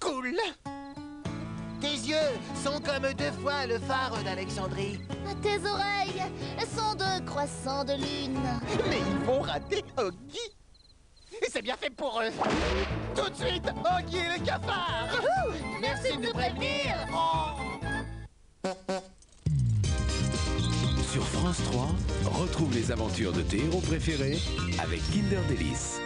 Cool Tes yeux sont comme deux fois le phare d'Alexandrie. Tes oreilles sont deux croissants de lune. Mais ils vont rater Oggy Et c'est bien fait pour eux Tout de suite, Oggy et le cafard Merci de nous prévenir. Sur France 3, retrouve les aventures de tes héros préférés avec Kinder Delice.